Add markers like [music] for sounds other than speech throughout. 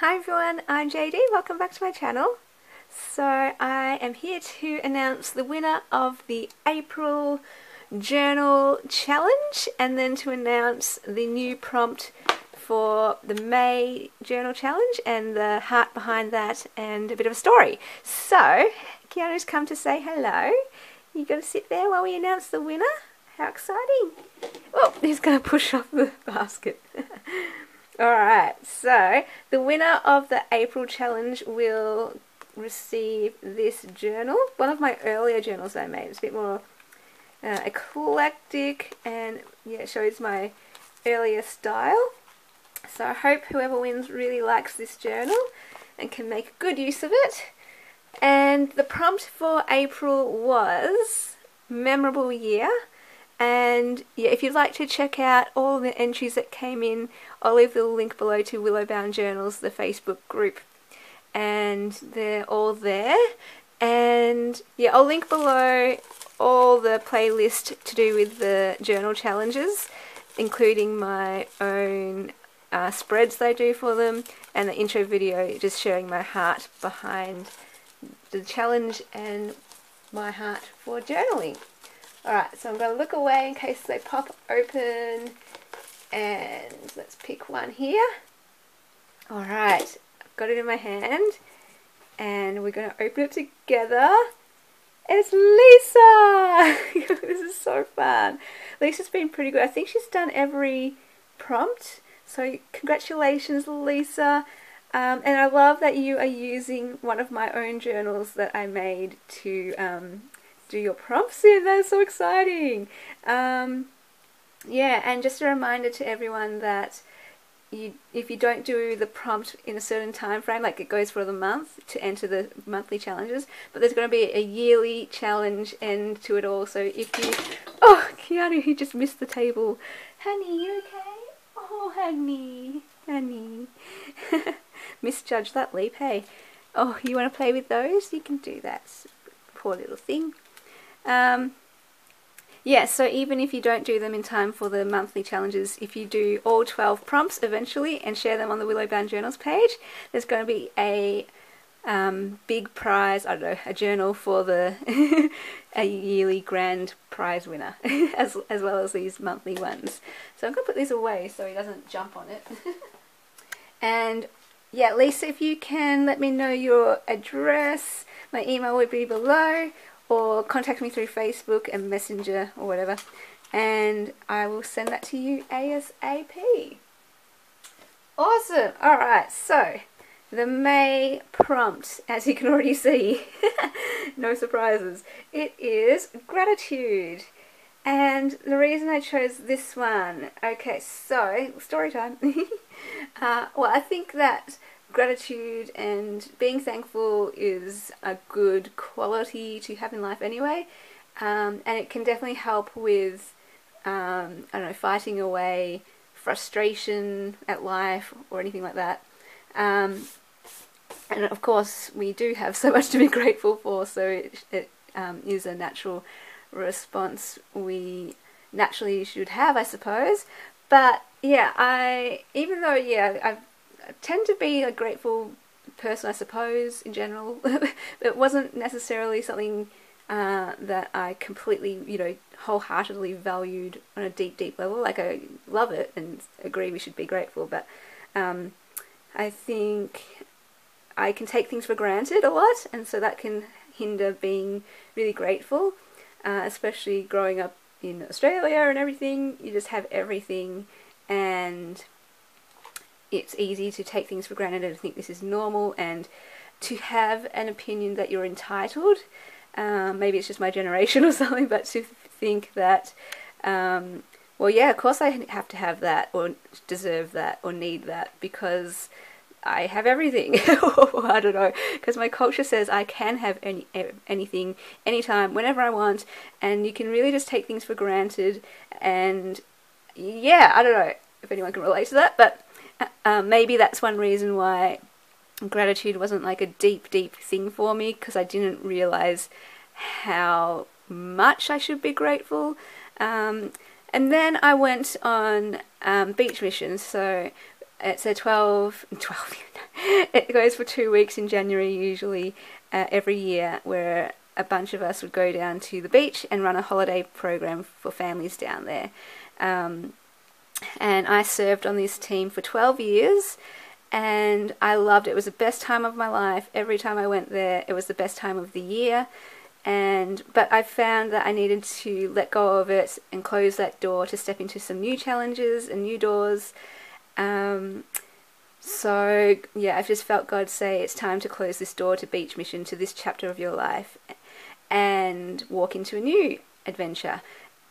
Hi everyone, I'm JD, welcome back to my channel. So I am here to announce the winner of the April Journal Challenge and then to announce the new prompt for the May Journal Challenge and the heart behind that and a bit of a story. So, Keanu's come to say hello. You gonna sit there while we announce the winner? How exciting! Oh, he's gonna push off the basket. [laughs] Alright, so the winner of the April challenge will receive this journal. One of my earlier journals I made. It's a bit more uh, eclectic and yeah, it shows my earlier style. So I hope whoever wins really likes this journal and can make good use of it. And the prompt for April was memorable year. And yeah, if you'd like to check out all the entries that came in, I'll leave the link below to Willowbound Journals, the Facebook group. And they're all there. And yeah, I'll link below all the playlist to do with the journal challenges, including my own uh, spreads I do for them, and the intro video just showing my heart behind the challenge and my heart for journaling. Alright, so I'm going to look away in case they pop open. And let's pick one here. Alright, I've got it in my hand. And we're going to open it together. It's Lisa! [laughs] this is so fun. Lisa's been pretty good. I think she's done every prompt. So congratulations, Lisa. Um, and I love that you are using one of my own journals that I made to um, do your prompts in. That's so exciting. Um, yeah, and just a reminder to everyone that you, if you don't do the prompt in a certain time frame, like it goes for the month to enter the monthly challenges, but there's going to be a yearly challenge end to it all. So if you, oh, Keanu, he just missed the table. Honey, you okay? Oh, honey, honey. [laughs] Misjudged that leap, hey. Oh, you want to play with those? You can do that. Poor little thing. Um, yeah, so even if you don't do them in time for the monthly challenges, if you do all 12 prompts eventually and share them on the Willowbound Journals page, there's going to be a um, big prize, I don't know, a journal for the [laughs] a yearly grand prize winner, [laughs] as, as well as these monthly ones. So I'm going to put these away so he doesn't jump on it. [laughs] and yeah, Lisa, if you can let me know your address, my email will be below, or contact me through Facebook and Messenger or whatever, and I will send that to you ASAP. Awesome! Alright, so the May prompt, as you can already see, [laughs] no surprises, it is gratitude. And the reason I chose this one, okay, so, story time. [laughs] uh, well, I think that gratitude and being thankful is a good quality to have in life anyway. Um, and it can definitely help with, um, I don't know, fighting away frustration at life or anything like that. Um, and of course, we do have so much to be [laughs] grateful for, so it, it um, is a natural response we naturally should have, I suppose. But yeah, I even though yeah, I've tend to be a grateful person, I suppose, in general. [laughs] it wasn't necessarily something uh, that I completely, you know, wholeheartedly valued on a deep, deep level. Like, I love it and agree we should be grateful, but um, I think I can take things for granted a lot, and so that can hinder being really grateful, uh, especially growing up in Australia and everything. You just have everything, and it's easy to take things for granted and think this is normal and to have an opinion that you're entitled. Um, maybe it's just my generation [laughs] or something, but to think that, um, well, yeah, of course I have to have that or deserve that or need that because I have everything. [laughs] I don't know, because my culture says I can have any anything, anytime, whenever I want, and you can really just take things for granted. And yeah, I don't know if anyone can relate to that, but um, maybe that's one reason why gratitude wasn't like a deep, deep thing for me because I didn't realize how much I should be grateful. Um, and then I went on um, beach missions, so it's a 12, [laughs] 12 [laughs] it goes for two weeks in January usually uh, every year, where a bunch of us would go down to the beach and run a holiday program for families down there. Um, and I served on this team for 12 years and I loved it. It was the best time of my life. Every time I went there, it was the best time of the year. And but I found that I needed to let go of it and close that door to step into some new challenges and new doors. Um, so yeah, I've just felt God say it's time to close this door to Beach Mission to this chapter of your life, and walk into a new adventure.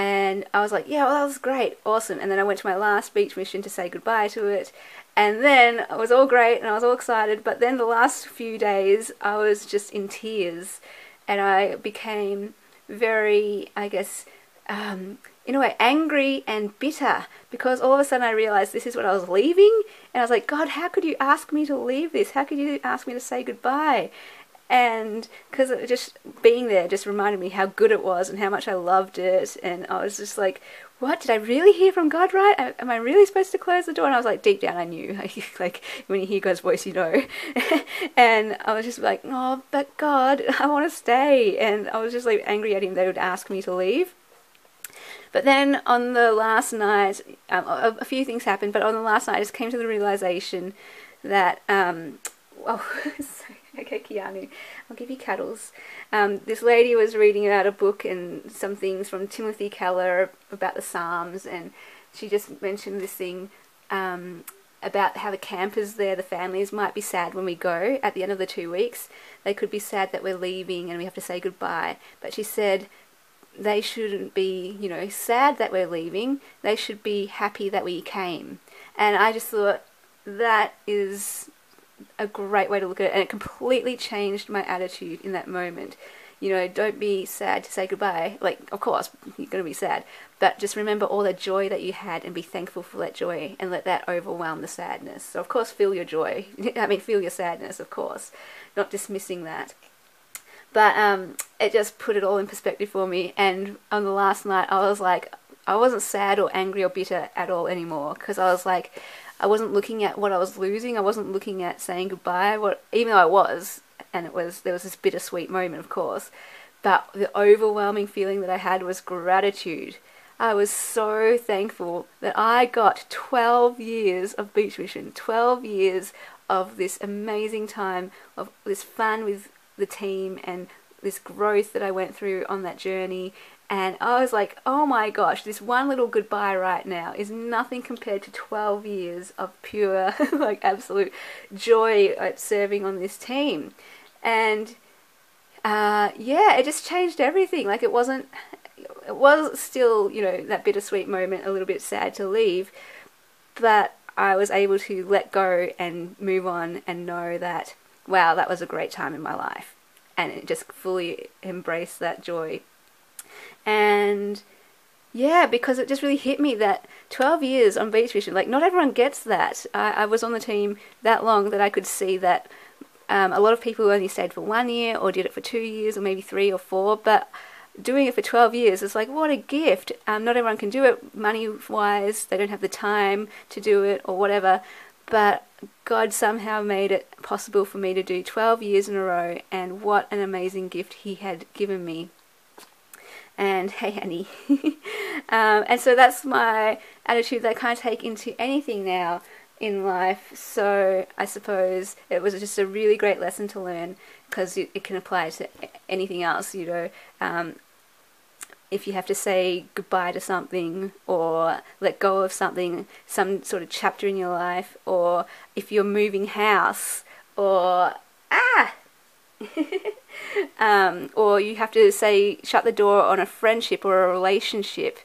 And I was like, yeah, well, that was great, awesome. And then I went to my last beach mission to say goodbye to it. And then it was all great and I was all excited. But then the last few days, I was just in tears. And I became very, I guess, um, in a way, angry and bitter because all of a sudden I realized this is what I was leaving. And I was like, God, how could you ask me to leave this? How could you ask me to say goodbye? And because just being there just reminded me how good it was and how much I loved it, and I was just like, "What did I really hear from God? Right? Am I really supposed to close the door?" And I was like, deep down, I knew. [laughs] like when you hear God's voice, you know. [laughs] and I was just like, "Oh, but God, I want to stay," and I was just like angry at Him that He would ask me to leave. But then on the last night, um, a, a, few things happened. But on the last night, I just came to the realization that, um, [laughs] well, [laughs] okay, Keanu, I'll give you cuddles. Um, this lady was reading about a book and some things from Timothy Keller about the Psalms, and she just mentioned this thing um, about how the campers there, the families, might be sad when we go at the end of the two weeks. They could be sad that we're leaving and we have to say goodbye. But she said they shouldn't be, you know, sad that we're leaving. They should be happy that we came. And I just thought that is a great way to look at it, and it completely changed my attitude in that moment. You know, don't be sad to say goodbye. Like, of course, you're going to be sad, but just remember all the joy that you had and be thankful for that joy and let that overwhelm the sadness. So, of course, feel your joy. [laughs] I mean, feel your sadness, of course, not dismissing that. But um, it just put it all in perspective for me. And on the last night, I was like, I wasn't sad or angry or bitter at all anymore because I was like, I wasn't looking at what I was losing. I wasn't looking at saying goodbye. What, even though I was, and it was there was this bittersweet moment, of course, but the overwhelming feeling that I had was gratitude. I was so thankful that I got 12 years of beach mission, 12 years of this amazing time of this fun with the team and this growth that I went through on that journey and I was like, oh my gosh, this one little goodbye right now is nothing compared to 12 years of pure, [laughs] like absolute joy at serving on this team. And uh, yeah, it just changed everything. Like it wasn't, it was still, you know, that bittersweet moment, a little bit sad to leave, but I was able to let go and move on and know that, wow, that was a great time in my life. And just fully embraced that joy and yeah, because it just really hit me that 12 years on beach mission, like not everyone gets that. I, I was on the team that long that I could see that um, a lot of people only stayed for one year or did it for two years or maybe three or four, but doing it for 12 years is like what a gift. Um, not everyone can do it money wise, they don't have the time to do it or whatever, but God somehow made it possible for me to do 12 years in a row, and what an amazing gift He had given me and [laughs] hey honey. [laughs] Um, and so that's my attitude that I kind of take into anything now in life. So I suppose it was just a really great lesson to learn because it, it, can apply to anything else you know. Um, if you have to say goodbye to something or let go of something some sort of chapter in your life or if you're moving house or ah [laughs] um, or you have to say shut the door on a friendship or a relationship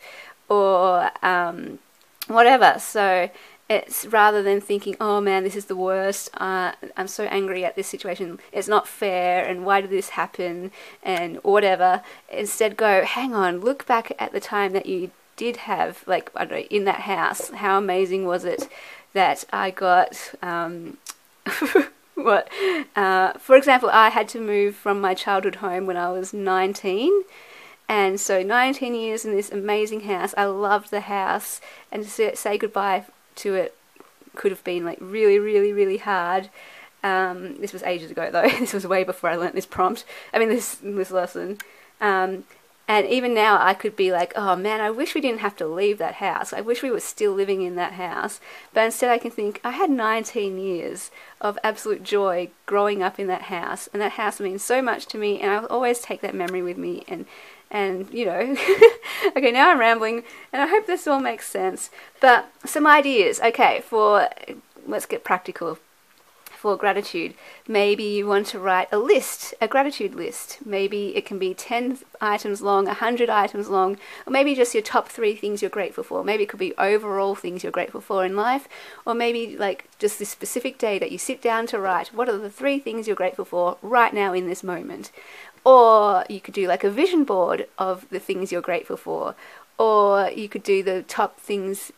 or um, whatever. So it's rather than thinking, oh man, this is the worst, uh, I'm so angry at this situation, it's not fair, and why did this happen, and whatever. Instead, go, hang on, look back at the time that you did have, like, I don't know, in that house. How amazing was it that I got. Um, [laughs] [laughs] what? Uh, for example, I had to move from my childhood home when I was 19. And so 19 years in this amazing house. I loved the house. And to say, goodbye to it could have been like really, really, really hard. Um, this was ages ago though. [laughs] this was way before I learnt this prompt. I mean this this lesson. Um, and even now, I could be like, oh man, I wish we didn't have to leave that house. I wish we were still living in that house. But instead, I can think, I had 19 years of absolute joy growing up in that house. And that house means so much to me. And I'll always take that memory with me. And, and you know, [laughs] okay, now I'm rambling. And I hope this all makes sense. But some ideas, okay, for let's get practical for gratitude. Maybe you want to write a list, a gratitude list. Maybe it can be 10 items long, 100 items long, or maybe just your top three things you're grateful for. Maybe it could be overall things you're grateful for in life, or maybe like just this specific day that you sit down to write what are the three things you're grateful for right now in this moment. Or you could do like a vision board of the things you're grateful for. Or you could do the top things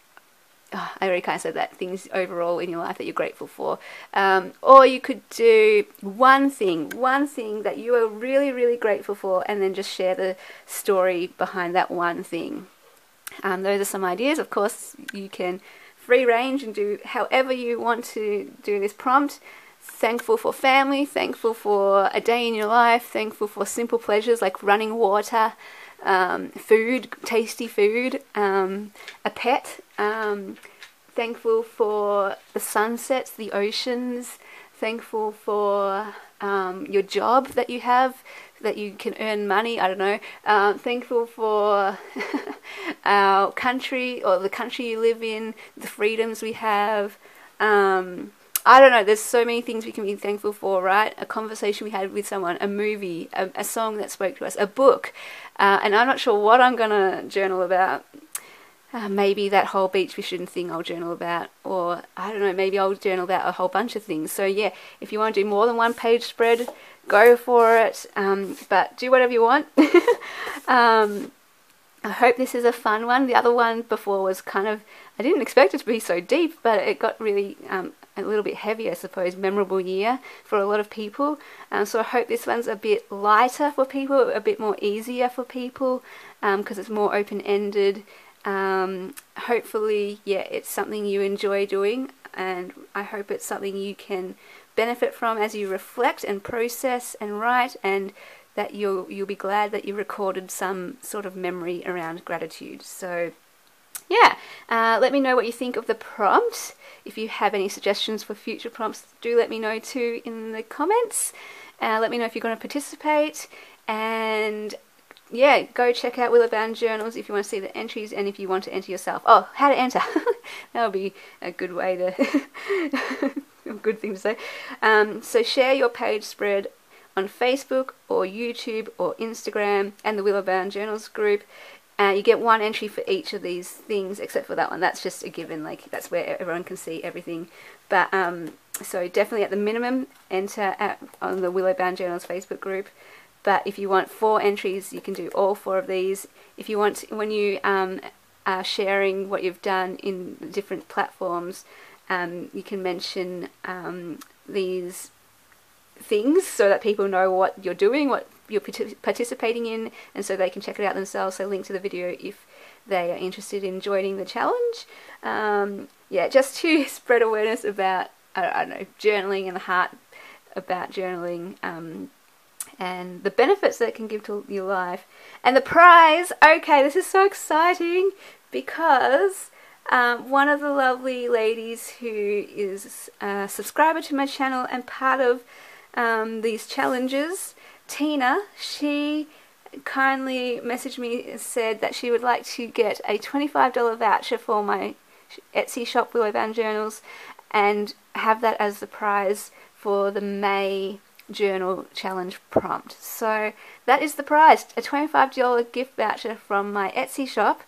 oh, I already kind of said that things overall in your life that you're grateful for. Um, or you could do one thing, one thing that you are really, really grateful for, and then just share the story behind that one thing. Um, those are some ideas. Of course, you can free range and do however you want to do this prompt. Thankful for family, thankful for a day in your life, thankful for simple pleasures like running water, um, food, tasty food, um, a pet, um, thankful for the sunsets, the oceans, thankful for um, your job that you have, that you can earn money, I don't know, um, thankful for [laughs] our country or the country you live in, the freedoms we have. Um, I don't know, there's so many things we can be thankful for, right? A conversation we had with someone, a movie, a, a song that spoke to us, a book. Uh, and I'm not sure what I'm going to journal about. Uh, maybe that whole beach mission thing I'll journal about, or I don't know, maybe I'll journal about a whole bunch of things. So, yeah, if you want to do more than one page spread, go for it. Um, but do whatever you want. [laughs] um, I hope this is a fun one. The other one before was kind of, I didn't expect it to be so deep, but it got really um, a little bit heavy, I suppose, memorable year for a lot of people. Um, so I hope this one's a bit lighter for people, a bit more easier for people, because um, it's more open ended. Um, hopefully, yeah, it's something you enjoy doing, and I hope it's something you can benefit from as you reflect and process and write, and that you'll you'll be glad that you recorded some sort of memory around gratitude. So yeah, uh, let me know what you think of the prompt. If you have any suggestions for future prompts, do let me know too in the comments. Uh, let me know if you're going to participate. And yeah, go check out Willowbound Journals if you want to see the entries and if you want to enter yourself. Oh, how to enter. [laughs] that would be a good way to, [laughs] a good thing to say. Um, so share your page spread on Facebook or YouTube or Instagram and the Willowbound Journals group. Uh, you get one entry for each of these things, except for that one. That's just a given. Like that's where everyone can see everything. But um, so definitely at the minimum, enter at, on the Willowbound Journals Facebook group. But if you want four entries, you can do all four of these. If you want, when you um, are sharing what you've done in different platforms, um, you can mention um, these things so that people know what you're doing, what you're participating in, and so they can check it out themselves. So link to the video if they are interested in joining the challenge. Um, yeah, just to [laughs] spread awareness about I, don't know journaling and the heart about journaling. Um, and the benefits that it can give to your life. And the prize, okay, this is so exciting because um, one of the lovely ladies who is a subscriber to my channel and part of um, these challenges Tina, she kindly messaged me and said that she would like to get a $25 voucher for my Etsy shop Willow Willowbound Journals and have that as the prize for the May journal challenge prompt. So that is the prize, a $25 gift voucher from my Etsy shop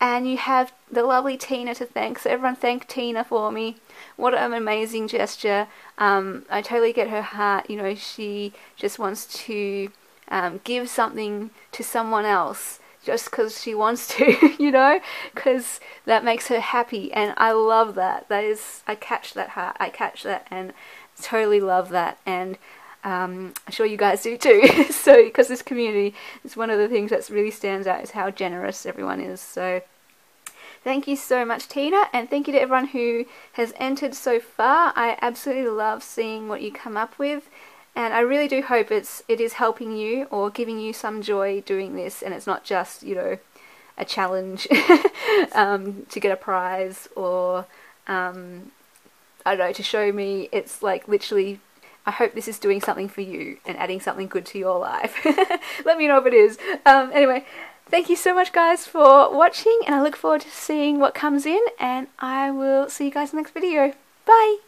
and you have the lovely Tina to thank. So everyone thank Tina for me. What an amazing gesture. Um, I totally get her heart. You know, she just wants to um, give something to someone else just because she wants to, [laughs] you know, because that makes her happy. And I love that. That is, I catch that heart. I catch that and totally love that. And um, I'm sure you guys do too. [laughs] so, because this community is one of the things that really stands out is how generous everyone is. So, Thank you so much, Tina, and thank you to everyone who has entered so far. I absolutely love seeing what you come up with, and I really do hope it's it is helping you or giving you some joy doing this, and it's not just you know a challenge [laughs] um, to get a prize or um, I don't know to show me. It's like literally. I hope this is doing something for you and adding something good to your life. [laughs] Let me know if it is. Um, anyway, Thank you so much guys for watching and I look forward to seeing what comes in and I will see you guys in the next video. Bye!